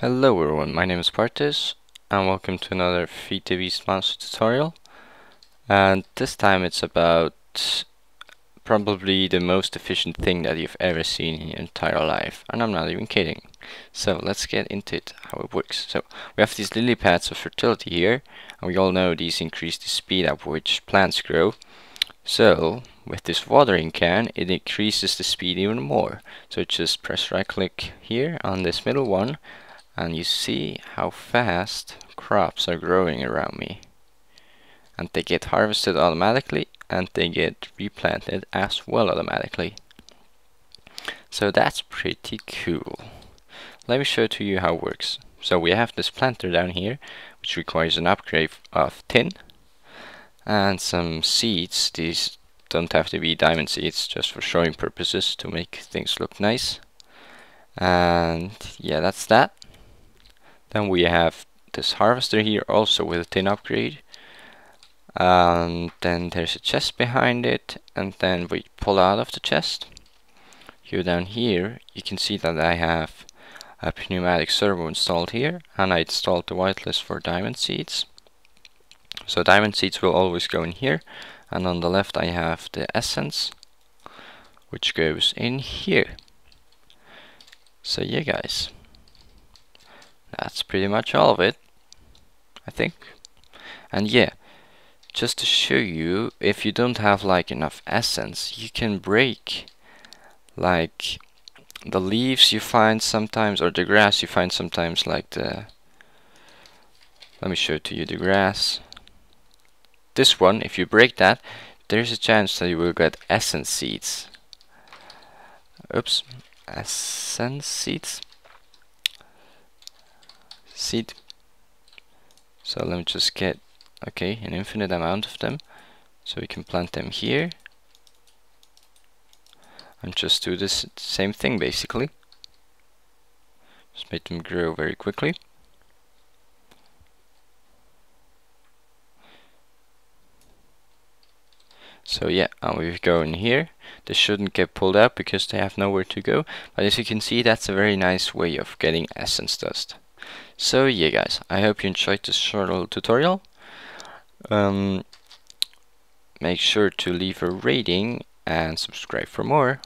Hello everyone, my name is Bartes and welcome to another Beast Monster tutorial and this time it's about probably the most efficient thing that you've ever seen in your entire life and I'm not even kidding. So let's get into it, how it works. So we have these lily pads of fertility here and we all know these increase the speed at which plants grow. So with this watering can it increases the speed even more. So just press right click here on this middle one and you see how fast crops are growing around me. And they get harvested automatically and they get replanted as well automatically. So that's pretty cool. Let me show to you how it works. So we have this planter down here which requires an upgrade of tin and some seeds. These don't have to be diamond seeds just for showing purposes to make things look nice. And yeah that's that then we have this harvester here also with a tin upgrade. And then there's a chest behind it and then we pull out of the chest. Here down here you can see that I have a pneumatic servo installed here and I installed the whitelist for diamond seeds. So diamond seeds will always go in here and on the left I have the essence which goes in here. So yeah guys pretty much all of it I think. And yeah just to show you if you don't have like enough essence you can break like the leaves you find sometimes or the grass you find sometimes like the let me show it to you the grass. This one if you break that there's a chance that you will get essence seeds. Oops essence seeds seed so let me just get okay an infinite amount of them so we can plant them here and just do this same thing basically just make them grow very quickly So yeah, and we go in here. They shouldn't get pulled out because they have nowhere to go. But as you can see, that's a very nice way of getting essence dust. So yeah guys, I hope you enjoyed this short little tutorial. Um, make sure to leave a rating and subscribe for more.